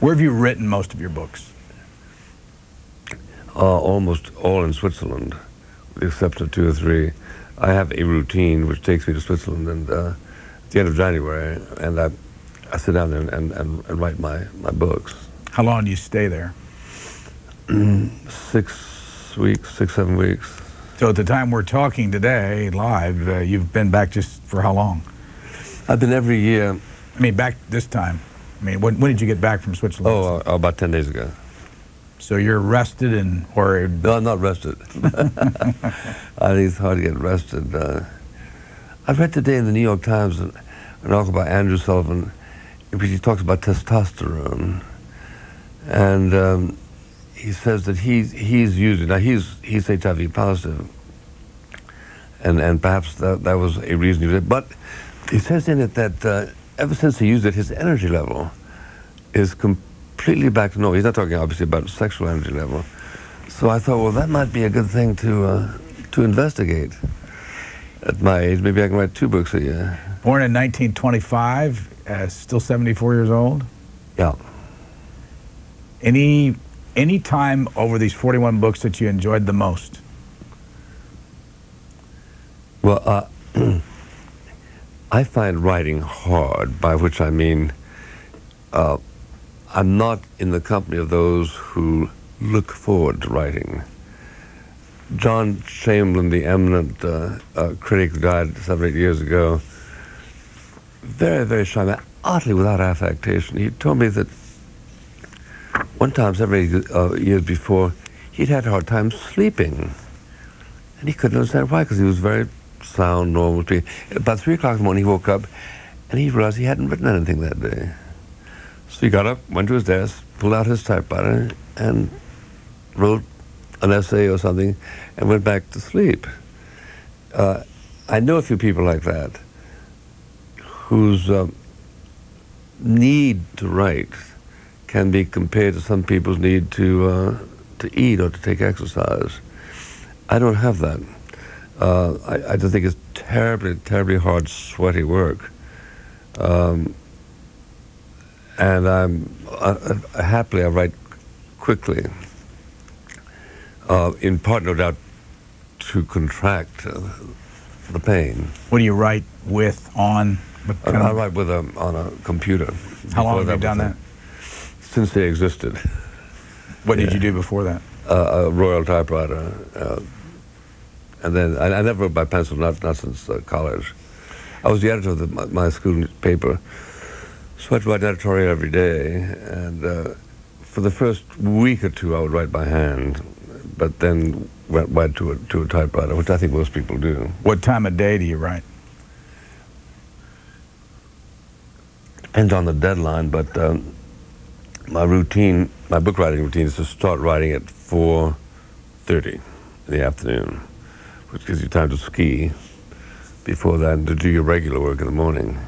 Where have you written most of your books? Uh, almost all in Switzerland, with the exception of two or three. I have a routine which takes me to Switzerland and uh, at the end of January, and I, I sit down there and, and, and write my, my books. How long do you stay there? six weeks, six, seven weeks. So at the time we're talking today, live, uh, you've been back just for how long? I've been every year. I mean, back this time. I mean, when, when did you get back from Switzerland? Oh, uh, about 10 days ago. So you're rested and, or No, I'm not rested. I think it's hard to get rested. Uh, I read today in the New York Times an, an article by Andrew Sullivan in which he talks about testosterone. And um, he says that he's, he's used it. Now, he's, he's HIV positive. And, and perhaps that, that was a reason he did it. But he says in it that uh, ever since he used it, his energy level is completely back to normal. He's not talking obviously about sexual energy level. So I thought, well, that might be a good thing to uh, to investigate. At my age, maybe I can write two books a year. Born in 1925, uh, still 74 years old. Yeah. Any any time over these 41 books that you enjoyed the most? Well, uh, I find writing hard, by which I mean uh, I'm not in the company of those who look forward to writing. John Chamberlain, the eminent uh, uh, critic died seven, eight years ago, very, very shy man, utterly without affectation. He told me that one time, several uh, years before, he'd had a hard time sleeping. And he couldn't understand why, because he was very sound, normal. About 3 o'clock in the morning, he woke up and he realized he hadn't written anything that day. So he got up, went to his desk, pulled out his typewriter, and wrote an essay or something, and went back to sleep. Uh, I know a few people like that whose uh, need to write can be compared to some people's need to uh, to eat or to take exercise. I don't have that. Uh, I, I, just think it's terribly, terribly hard, sweaty work. Um, and I'm uh, happily I write quickly. Uh, in part, no doubt, to contract uh, the pain. What do you write with on? I, I write with a, on a computer. How long have you done that? Since they existed. What yeah. did you do before that? Uh, a Royal typewriter. And then I, I, never wrote by pencil, not, not since uh, college. I was the editor of the, my, my, school paper, so I'd write editorial every day. And uh, for the first week or two, I would write by hand, but then went right to a, to a typewriter, which I think most people do. What time of day do you write? Depends on the deadline, but um, my routine, my book writing routine is to start writing at 4.30 in the afternoon which gives you time to ski before and to do your regular work in the morning.